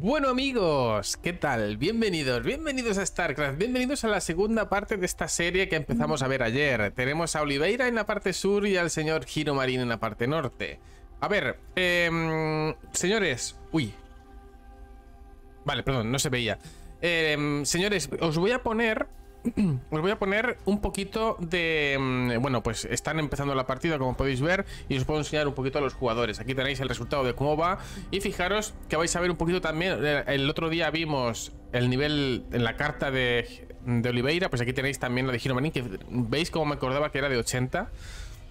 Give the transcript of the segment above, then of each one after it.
Bueno amigos, ¿qué tal? Bienvenidos, bienvenidos a StarCraft, bienvenidos a la segunda parte de esta serie que empezamos a ver ayer. Tenemos a Oliveira en la parte sur y al señor Giro Marín en la parte norte. A ver, eh, señores... Uy. Vale, perdón, no se veía. Eh, señores, os voy a poner os voy a poner un poquito de... Mm, bueno, pues están empezando la partida, como podéis ver, y os puedo enseñar un poquito a los jugadores. Aquí tenéis el resultado de cómo va, y fijaros que vais a ver un poquito también... Eh, el otro día vimos el nivel en la carta de, de Oliveira, pues aquí tenéis también la de Giromanín, que veis como me acordaba que era de 80.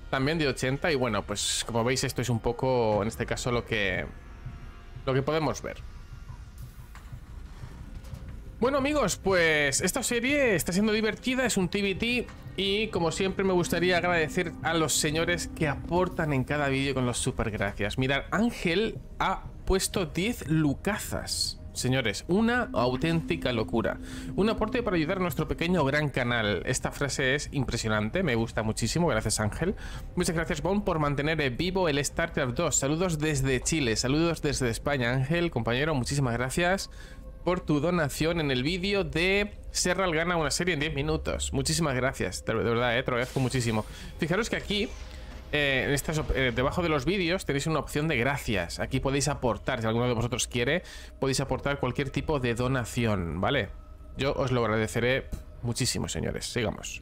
También de 80, y bueno, pues como veis esto es un poco, en este caso, lo que... Lo que podemos ver. Bueno amigos, pues esta serie está siendo divertida, es un TBT y como siempre me gustaría agradecer a los señores que aportan en cada vídeo con los super gracias. Mirad, Ángel ha puesto 10 lucazas. Señores, una auténtica locura. Un aporte para ayudar a nuestro pequeño gran canal. Esta frase es impresionante, me gusta muchísimo. Gracias, Ángel. Muchas gracias, Bon, por mantener vivo el StarCraft 2. Saludos desde Chile, saludos desde España, Ángel, compañero, muchísimas gracias por tu donación en el vídeo de Serral gana una serie en 10 minutos. Muchísimas gracias, de, verdad, eh, te lo agradezco muchísimo. Fijaros que aquí, eh, en eh, debajo de los vídeos, tenéis una opción de gracias. Aquí podéis aportar, si alguno de vosotros quiere, podéis aportar cualquier tipo de donación, ¿vale? Yo os lo agradeceré muchísimo, señores. Sigamos.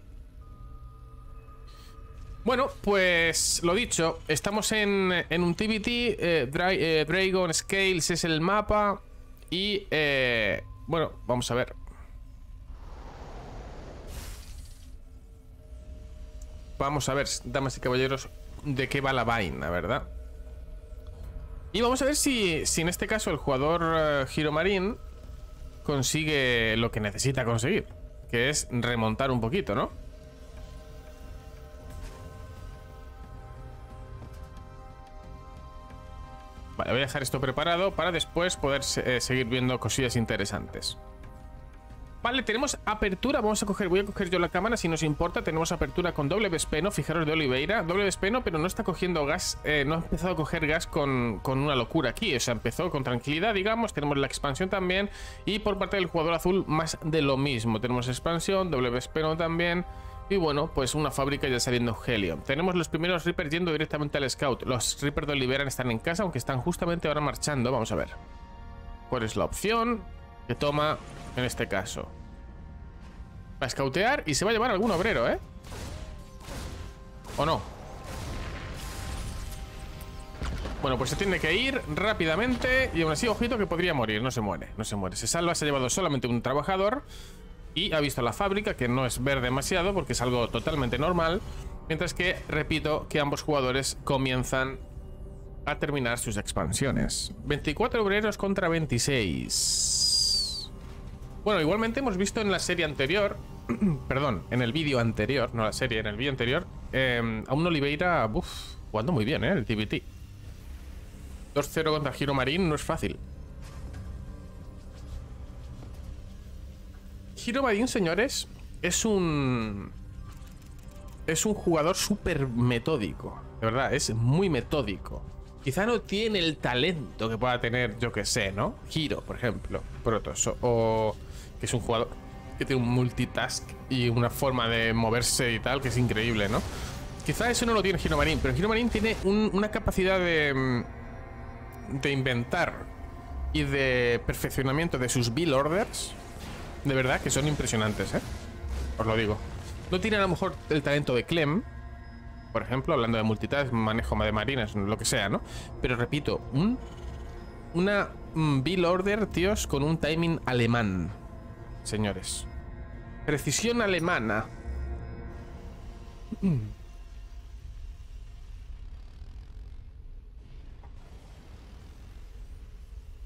Bueno, pues lo dicho, estamos en, un TBT, Dragon Scales es el mapa, y, eh, bueno, vamos a ver. Vamos a ver, damas y caballeros, de qué va la vaina, ¿verdad? Y vamos a ver si, si en este caso el jugador uh, Giro Marín consigue lo que necesita conseguir, que es remontar un poquito, ¿no? Vale, voy a dejar esto preparado para después poder eh, seguir viendo cosillas interesantes. Vale, tenemos apertura, vamos a coger, voy a coger yo la cámara si nos importa, tenemos apertura con doble vespeno, fijaros de Oliveira, doble vespeno, pero no está cogiendo gas, eh, no ha empezado a coger gas con, con, una locura aquí, o sea, empezó con tranquilidad, digamos, tenemos la expansión también, y por parte del jugador azul más de lo mismo, tenemos expansión, doble vespeno también, y bueno, pues una fábrica ya saliendo Helium. Tenemos los primeros Reapers yendo directamente al Scout. Los Reapers de Oliveran están en casa, aunque están justamente ahora marchando. Vamos a ver. ¿Cuál es la opción que toma en este caso? Va a y se va a llevar algún obrero, ¿eh? ¿O no? Bueno, pues se tiene que ir rápidamente y aún así, ojito, que podría morir. No se muere, no se muere. Se salva, se ha llevado solamente un trabajador y ha visto la fábrica, que no es ver demasiado porque es algo totalmente normal, mientras que, repito, que ambos jugadores comienzan a terminar sus expansiones. 24 obreros contra 26. Bueno, igualmente hemos visto en la serie anterior, perdón, en el vídeo anterior, no la serie, en el vídeo anterior, em, a un Oliveira, uff, jugando muy bien, ¿eh? El TBT. 2-0 contra Giro Marín no es fácil. Hiro Marín, señores, es un... Es un jugador súper metódico. De verdad, es muy metódico. Quizá no tiene el talento que pueda tener, yo que sé, ¿no? Hiro, por ejemplo. Protoss. O que es un jugador que tiene un multitask y una forma de moverse y tal, que es increíble, ¿no? Quizá eso no lo tiene Hiro Marín, pero Hiro Marín tiene una capacidad de, de inventar y de perfeccionamiento de sus build orders de verdad que son impresionantes, ¿eh? Os lo digo. No tienen a lo mejor el talento de Clem, por ejemplo, hablando de multitask, manejo de marines, lo que sea, ¿no? Pero repito, un, una bill order, tíos, con un timing alemán, señores. Precisión alemana.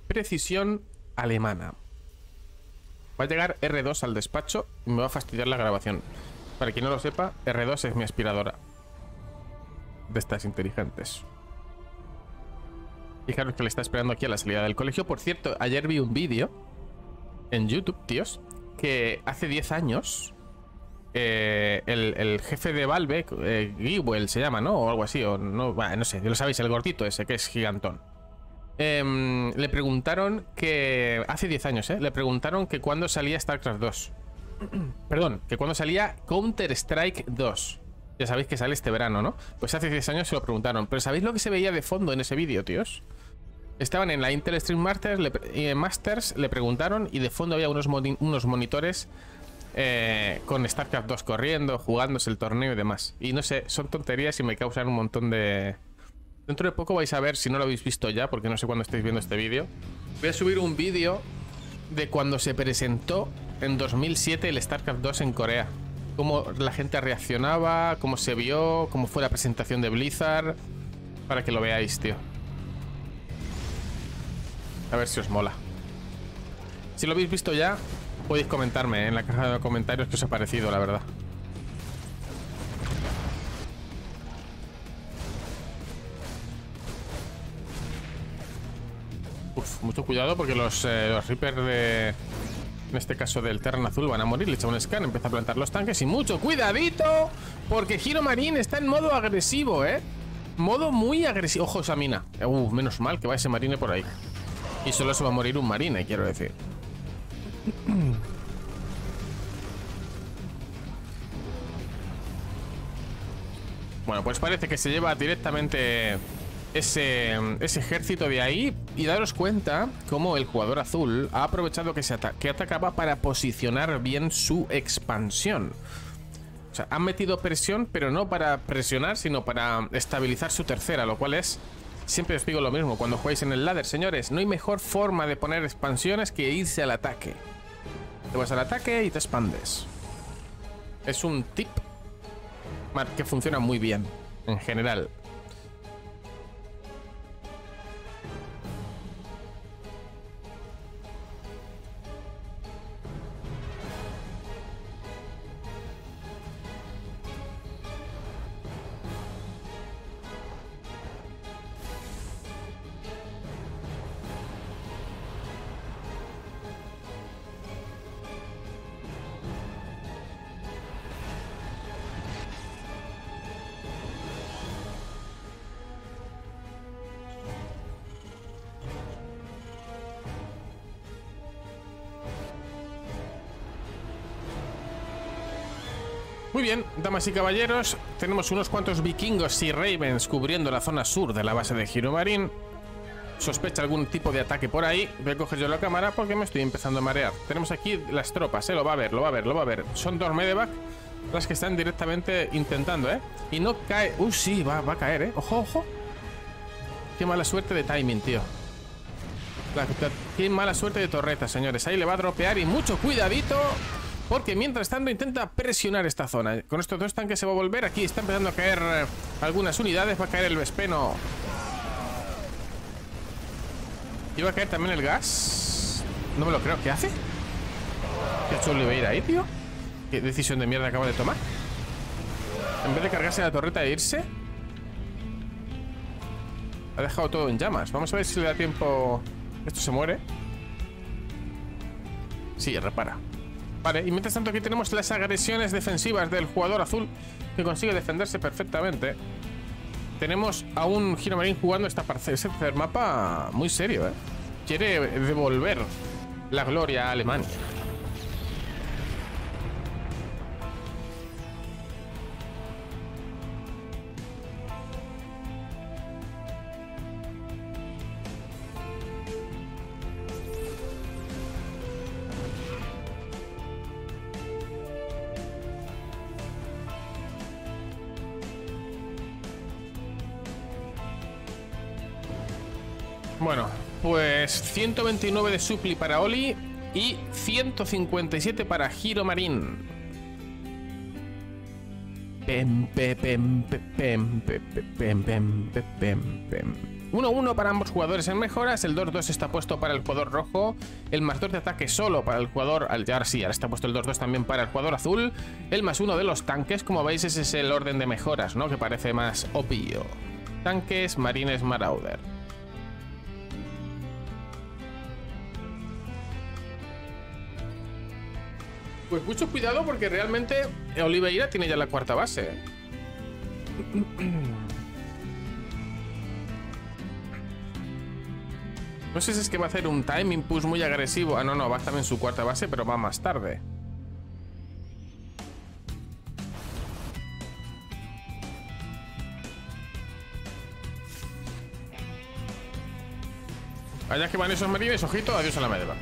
Precisión alemana. Va a llegar R2 al despacho y me va a fastidiar la grabación. Para quien no lo sepa, R2 es mi aspiradora. De estas inteligentes. Fijaros que le está esperando aquí a la salida del colegio. Por cierto, ayer vi un vídeo en YouTube, tíos, que hace 10 años eh, el, jefe de Valve, eh, se llama, ¿no? O algo así, o no, no sé, lo sabéis, el gordito ese que es gigantón. Em, le preguntaron que. Hace 10 años, ¿eh? Le preguntaron que cuándo salía StarCraft 2. Perdón, que cuándo salía Counter-Strike 2. Ya sabéis que sale este verano, ¿no? Pues hace 10 años se lo preguntaron. Pero ¿sabéis lo que se veía de fondo en ese vídeo, tíos? Estaban en la Intel Stream Masters le, eh, Masters, le preguntaron y de fondo había unos, unos monitores eh, con StarCraft 2 corriendo, jugándose el torneo y demás. Y no sé, son tonterías y me causan un montón de... Dentro de poco vais a ver, si no lo habéis visto ya, porque no sé cuándo estáis viendo este vídeo, voy a subir un vídeo de cuando se presentó en 2007 el StarCraft 2 en Corea. Cómo la gente reaccionaba, cómo se vio, cómo fue la presentación de Blizzard. Para que lo veáis, tío. A ver si os mola. Si lo habéis visto ya, podéis comentarme en la caja de comentarios qué os ha parecido, la verdad. Uf, mucho cuidado porque los, eh, los Reapers de... En este caso del Terran Azul van a morir. Le echa un scan, empieza a plantar los tanques y mucho cuidadito porque Giro Marín está en modo agresivo, ¿eh? Modo muy agresivo. Ojo esa mina. Menos mal que va ese marine por ahí. Y solo se va a morir un marine, quiero decir. Bueno, pues parece que se lleva directamente ese, ese, ejército de ahí y daros cuenta cómo el jugador azul ha aprovechado que, se atacaba para posicionar bien su expansión. O sea, han metido presión, pero no para presionar, sino para estabilizar su tercera, lo cual es Siempre os digo lo mismo cuando jugáis en el ladder, señores. No hay mejor forma de poner expansiones que irse al ataque. Te vas al ataque y te expandes. Es un tip que funciona muy bien en general. Muy bien, damas y caballeros, tenemos unos cuantos vikingos y ravens cubriendo la zona sur de la base de Giro Marín. Sospecha algún tipo de ataque por ahí. Voy a coger yo la cámara porque me estoy empezando a marear. Tenemos aquí las tropas, ¿eh? Lo va a ver, lo va a ver, lo va a ver. Son dos medevac las que están directamente intentando, ¿eh? Y no cae... Uh, sí, va, va a caer, ¿eh? Ojo, ojo. Qué mala suerte de timing, tío. Qué mala suerte de torreta, señores. Ahí le va a dropear y mucho cuidadito. Porque mientras tanto intenta presionar esta zona. Con estos dos tanques se va a volver. Aquí está empezando a caer eh, algunas unidades. Va a caer el Vespeno. ¿Y va a caer también el gas? No me lo creo. ¿Qué hace? ¿Qué ha hecho Oliveira ahí, tío? ¿Qué decisión de mierda acaba de tomar? En vez de cargarse la torreta e irse Ha dejado todo en llamas Vamos a ver si le da tiempo Esto se muere Sí, repara Vale, y mientras tanto aquí tenemos las agresiones defensivas del jugador azul que consigue defenderse perfectamente. Tenemos a un Giro Marín jugando esta parcela, ese mapa muy serio, ¿eh? Quiere devolver la gloria a Alemania. Bueno, pues 129 de supli para Oli y 157 para Giro Marín. Pem, pem, pem, pem, pem, pem, pem, 1-1 para ambos jugadores en mejoras, el 2-2 está puesto para el jugador rojo, el más 2 de ataque solo para el jugador, ya sí, ahora está puesto el 2-2 también para el jugador azul, el más 1 de los tanques, como veis ese es el orden de mejoras, ¿no? Que parece más obvio. Tanques, marines, marauder. Pues mucho cuidado porque realmente Oliveira tiene ya la cuarta base. No sé si es que va a hacer un timing push muy agresivo. Ah, no, no, va a estar en su cuarta base, pero va más tarde. Allá que van esos marines, ojito, adiós a la medeva.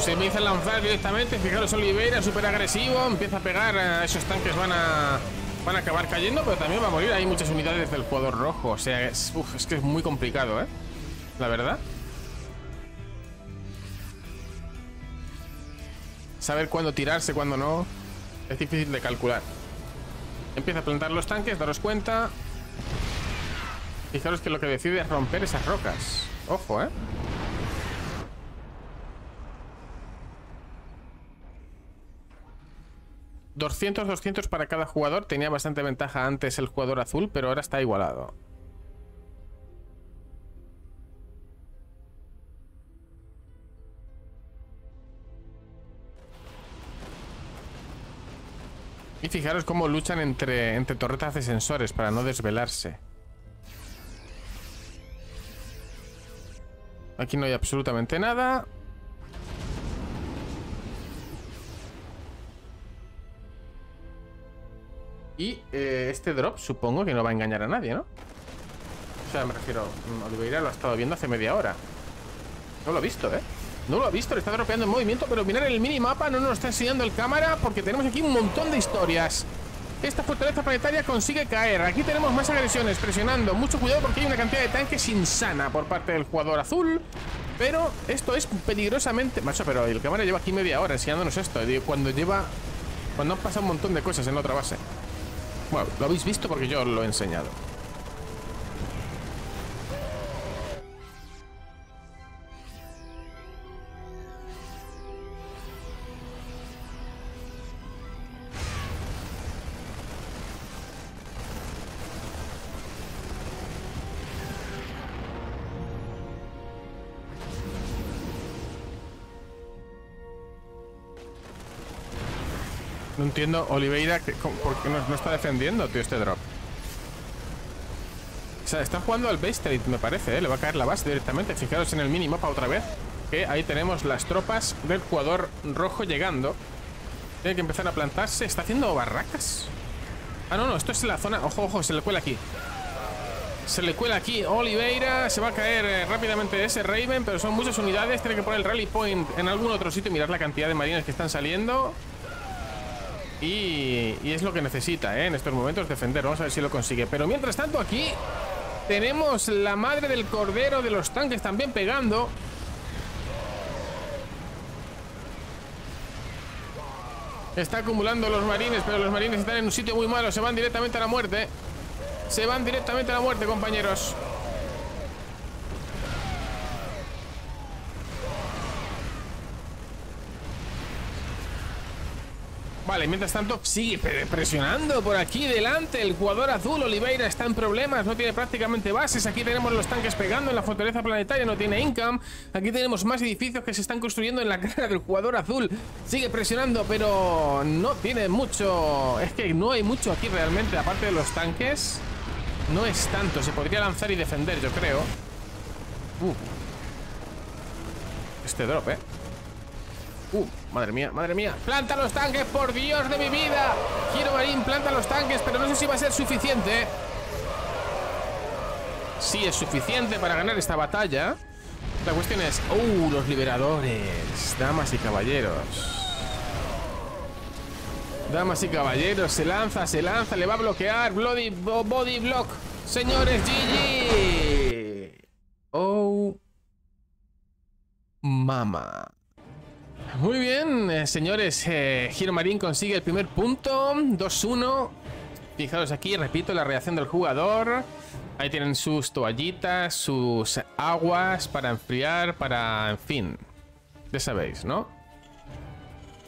Se empieza a lanzar directamente. Fijaros, Oliveira, súper agresivo. Empieza a pegar a esos tanques. Van a, van a acabar cayendo, pero también va a morir. Hay muchas unidades del jugador rojo. O sea, es, es que es muy complicado, ¿eh? La verdad. Saber cuándo tirarse, cuándo no. Es difícil de calcular. Empieza a plantar los tanques, daros cuenta. Fijaros que lo que decide es romper esas rocas. Ojo, ¿eh? 200, 200 para cada jugador. Tenía bastante ventaja antes el jugador azul, pero ahora está igualado. Y fijaros cómo luchan entre, entre torretas de sensores para no desvelarse. Aquí no hay absolutamente nada. Y eh, este drop supongo que no va a engañar a nadie, ¿no? O sea, me refiero, mm, Oliveira lo ha estado viendo hace media hora. No lo ha visto, ¿eh? No lo ha visto, le está dropeando en movimiento, pero mirar el minimapa no nos está enseñando el cámara porque tenemos aquí un montón de historias. Esta fortaleza planetaria consigue caer. Aquí tenemos más agresiones, presionando. Mucho cuidado porque hay una cantidad de tanques insana por parte del jugador azul. Pero esto es peligrosamente... Macho, pero el cámara lleva aquí media hora enseñándonos esto. Cuando lleva... Cuando han pasado un montón de cosas en la otra base. Bueno, lo habéis visto porque yo lo he enseñado. No entiendo, Oliveira, que, ¿por qué no, está defendiendo, tío, este drop? O sea, está jugando al base trade, me parece, ¿eh? Le va a caer la base directamente. Fijaros en el minimapa otra vez. Que ahí tenemos las tropas del jugador rojo llegando. Tiene que empezar a plantarse. ¿Está haciendo barracas? Ah, no, no, esto es la zona... Ojo, ojo, se le cuela aquí. Se le cuela aquí Oliveira. Se va a caer eh, rápidamente ese Raven, pero son muchas unidades. Tiene que poner el rally point en algún otro sitio y mirar la cantidad de marines que están saliendo. Y, es lo que necesita, ¿eh? En estos momentos defender. Vamos a ver si lo consigue. Pero mientras tanto aquí tenemos la madre del cordero de los tanques también pegando. Está acumulando los marines, pero los marines están en un sitio muy malo. Se van directamente a la muerte. Se van directamente a la muerte, compañeros. Mientras tanto sigue presionando por aquí delante El jugador azul, Oliveira, está en problemas No tiene prácticamente bases. Aquí tenemos los tanques pegando en la fortaleza planetaria No tiene income. Aquí tenemos más edificios que se están construyendo en la cara del jugador azul. Sigue presionando, pero no tiene mucho Es que no hay mucho aquí realmente Aparte de los tanques. No es tanto, se podría lanzar y defender, yo creo. Uh. Este drop, eh Uh, madre mía, madre mía. Planta los tanques, por Dios de mi vida. Quiero Marín, planta los tanques Pero no sé si va a ser suficiente. Sí, es suficiente para ganar esta batalla. La cuestión es Uh, los liberadores Damas y caballeros. Damas y caballeros Se lanza, se lanza, le va a bloquear Bloody Body Block. Señores, GG Oh Mama muy bien, eh, señores. Eh, Giro Marín consigue el primer punto. 2-1. Fijaros aquí, repito, la reacción del jugador. Ahí tienen sus toallitas, sus aguas para enfriar, para... en fin. Ya sabéis, ¿no?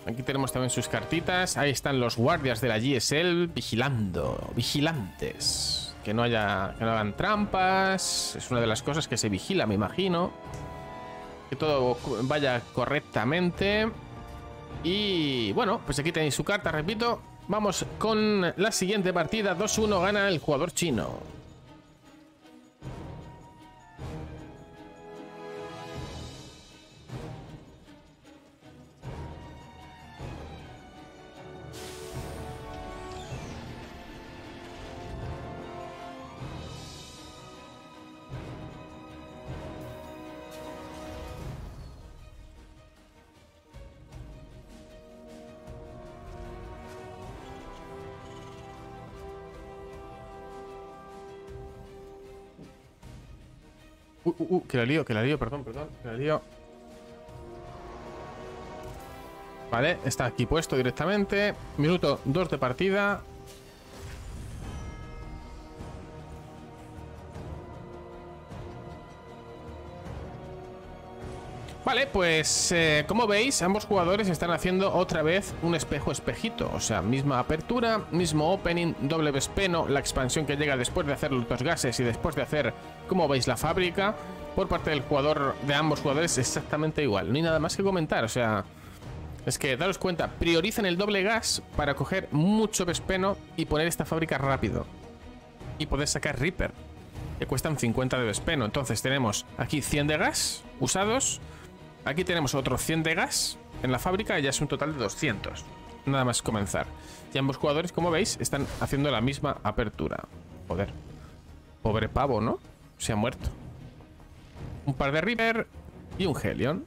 Aquí tenemos también sus cartitas. Ahí están los guardias de la GSL vigilando, vigilantes. Que no haya, que no hagan trampas. Es una de las cosas que se vigila, me imagino. Que todo vaya correctamente. Y bueno, pues aquí tenéis su carta, repito. Vamos con la siguiente partida. 2-1 gana el jugador chino. Uh, uh, uh, que la lío, que la lío, perdón, perdón, que la lío. Vale, está aquí puesto directamente. Minuto 2 de partida. Vale, pues eh, como veis, ambos jugadores están haciendo otra vez un espejo-espejito. O sea, misma apertura, mismo opening, doble vespeno, la expansión que llega después de hacer los dos gases y después de hacer, como veis, la fábrica. Por parte del jugador, de ambos jugadores, exactamente igual. No hay nada más que comentar, o sea... Es que, daros cuenta, priorizan el doble gas para coger mucho vespeno y poner esta fábrica rápido. Y poder sacar Reaper, que cuestan 50 de vespeno. Entonces tenemos aquí 100 de gas usados Aquí tenemos otro 100 de gas en la fábrica ya es un total de 200. Nada más comenzar. Y ambos jugadores, como veis, están haciendo la misma apertura. Joder. Pobre pavo, ¿no? Se ha muerto. Un par de River y un Helion.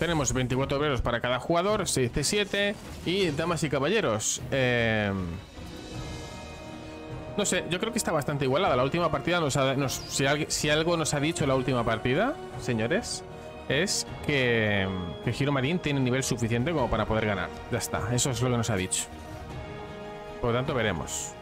Tenemos 24 obreros para cada jugador, 6 C7 y damas y caballeros. Eh... No sé, yo creo que está bastante igualada. La última partida nos ha, si, algo nos ha dicho la última partida, señores, es que, que Giro Marín tiene nivel suficiente como para poder ganar. Ya está, eso es lo que nos ha dicho. Por lo tanto, veremos.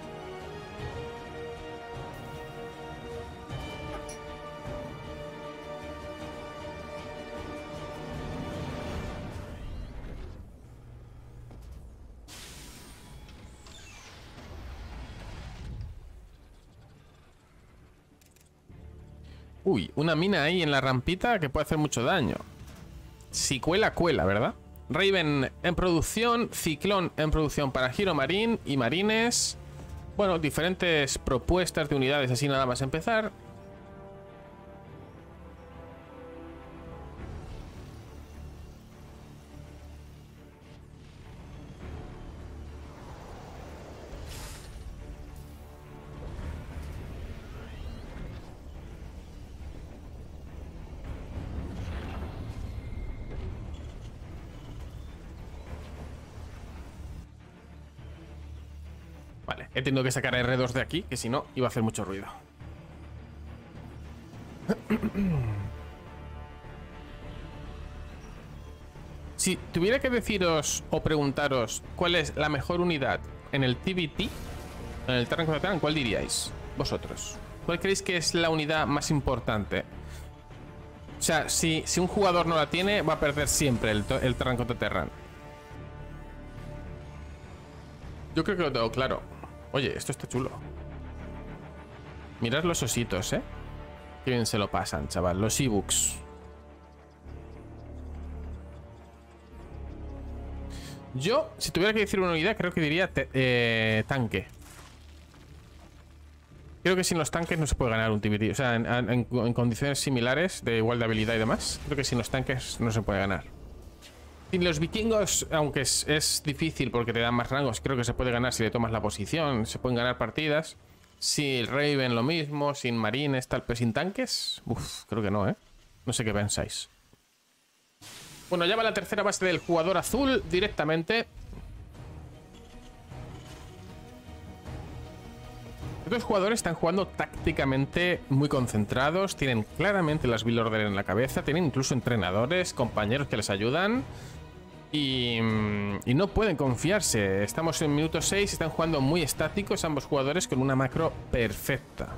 Uy, una mina ahí en la rampita que puede hacer mucho daño. Si cuela, cuela, ¿verdad? Raven en producción, Ciclón en producción para Giro Marín y Marines. Bueno, diferentes propuestas de unidades así nada más empezar. He tenido que sacar a R2 de aquí, que si no, iba a hacer mucho ruido. Si tuviera que deciros o preguntaros cuál es la mejor unidad en el TBT, en el Terran contra Terran, ¿cuál diríais? Vosotros. ¿Cuál creéis que es la unidad más importante? O sea, si, si un jugador no la tiene, va a perder siempre el, el Terran contra Terran. Yo creo que lo tengo claro. Oye, esto está chulo. Mirad los ositos, ¿eh? Qué bien se lo pasan, chaval. Los ebooks. Yo, si tuviera que decir una unidad, creo que diría eh, tanque. Creo que sin los tanques no se puede ganar un TBT. O sea, en, condiciones similares de igual de habilidad y demás, creo que sin los tanques no se puede ganar. Sin los vikingos, aunque es, difícil porque te dan más rangos, creo que se puede ganar si le tomas la posición, se pueden ganar partidas. Si el Raven lo mismo, sin marines, tal, pero sin tanques, Uf, creo que no, ¿eh? No sé qué pensáis. Bueno, ya va la tercera base del jugador azul directamente. Estos jugadores están jugando tácticamente muy concentrados, tienen claramente las build order en la cabeza, tienen incluso entrenadores, compañeros que les ayudan. Y, mm, y, no pueden confiarse. Estamos en minuto 6, están jugando muy estáticos ambos jugadores con una macro perfecta.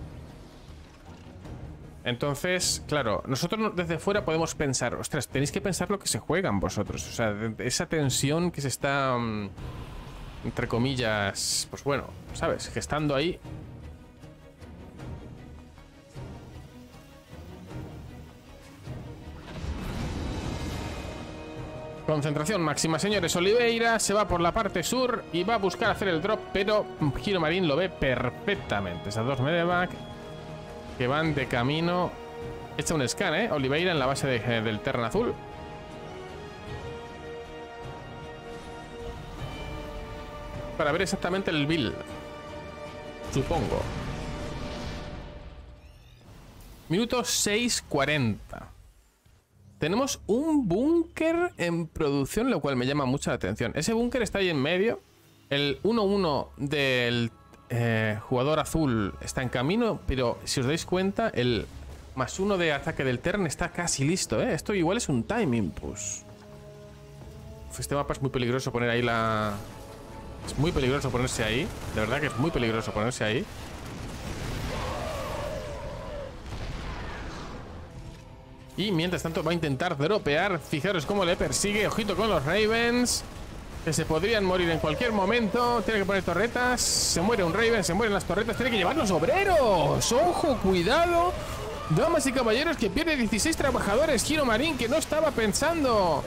Entonces, claro, nosotros desde fuera podemos pensar, ostras, tenéis que pensar lo que se juegan vosotros. O sea, esa tensión que se está, mm, entre comillas, pues bueno, ¿sabes? Gestando ahí. Concentración máxima, señores. Oliveira se va por la parte sur y va a buscar hacer el drop, pero Giro Marín lo ve perfectamente. Esas dos medevac que van de camino. Echa un scan, ¿eh? Oliveira en la base del Terran Azul. Para ver exactamente el build. Supongo. Minuto 6.40. Tenemos un búnker en producción, lo cual me llama mucho la atención. Ese búnker está ahí en medio. El 1-1 del eh, jugador azul está en camino, pero si os dais cuenta, el más uno de ataque del Tern está casi listo, ¿eh? Esto igual es un timing push. Este mapa es muy peligroso poner ahí la... Es muy peligroso ponerse ahí. De verdad que es muy peligroso ponerse ahí. Y mientras tanto va a intentar dropear. Fijaros cómo le persigue. Ojito con los Ravens. Que se podrían morir en cualquier momento. Tiene que poner torretas. Se muere un Raven, se mueren las torretas. Tiene que llevar los obreros. Ojo, cuidado. Damas y caballeros, que pierde 16 trabajadores. Giro Marín, que no estaba pensando.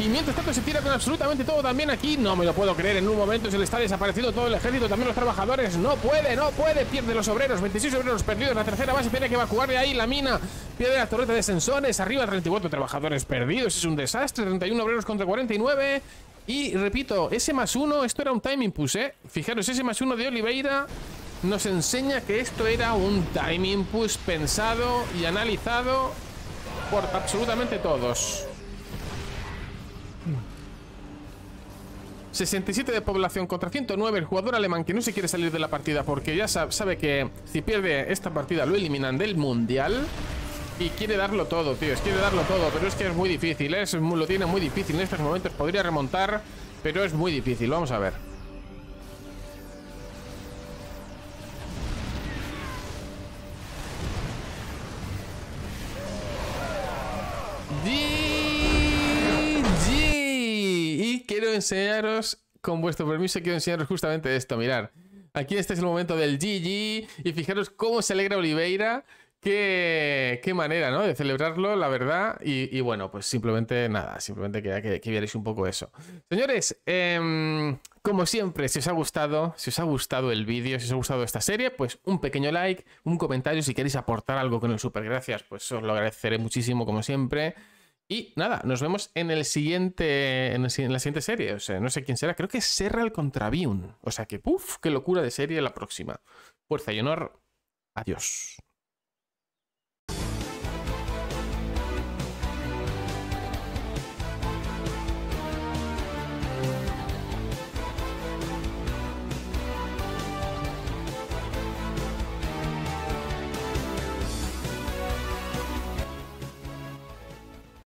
Y mientras tanto se tira con absolutamente todo también aquí. No me lo puedo creer. En un momento se le está desapareciendo todo el ejército. También los trabajadores. No puede, no puede. Pierde los obreros. 26 obreros perdidos. La tercera base tiene que evacuar de ahí la mina. Pierde la torreta de sensores. Arriba 34 trabajadores perdidos. Es un desastre. 31 obreros contra 49. Y repito, ese más uno, esto era un timing push, ¿eh? Fijaros, ese más uno de Oliveira nos enseña que esto era un timing push pensado y analizado por absolutamente todos. 67 de población contra 109 el jugador alemán que no se quiere salir de la partida porque ya sabe que si pierde esta partida lo eliminan del mundial y quiere darlo todo, tío. Quiere darlo todo, pero es que es muy difícil. Es, lo tiene muy difícil en estos momentos. Podría remontar, pero es muy difícil. Vamos a ver. Enseñaros, con vuestro permiso, quiero enseñaros justamente esto. Mirar, aquí este es el momento del GG. Y fijaros cómo se alegra Oliveira Qué, qué, manera, ¿no? De celebrarlo, la verdad. Y, bueno, pues simplemente nada, simplemente quería que, que vierais un poco eso. Señores, em, como siempre, si os ha gustado, si os ha gustado el vídeo, si os ha gustado esta serie, pues un pequeño like, un comentario si queréis aportar algo con el super gracias, pues os lo agradeceré muchísimo, como siempre. Y nada, nos vemos en el siguiente. En, la siguiente serie. O sea, no sé quién será. Creo que es Serral contra Biun. O sea que, puff, qué locura de serie la próxima. Fuerza y honor. Adiós.